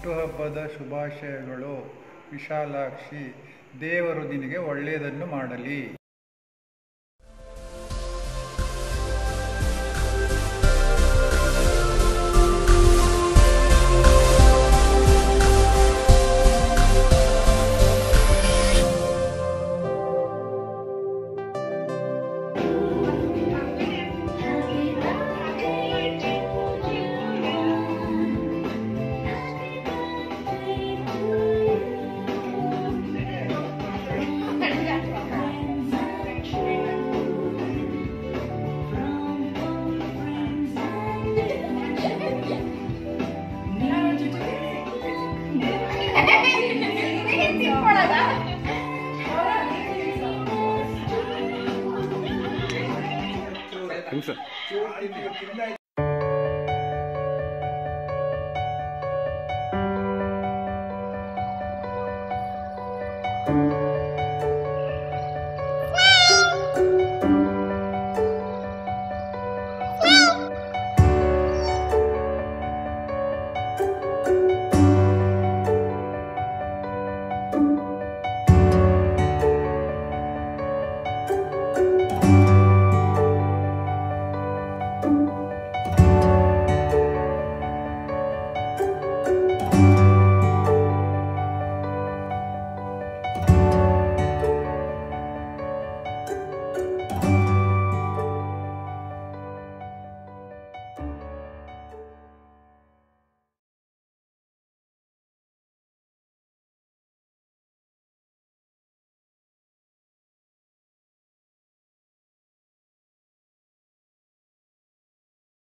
ಹುಟ್ಟುಹಬ್ಬದ ಶುಭಾಶಯಗಳು. ವಿಶಾಲಾಕ್ಷಿ ದೇವರು ನಿನಗೆ ಒಳ್ಳೆಯದನ್ನು ಮಾಡಲಿ. Chúa.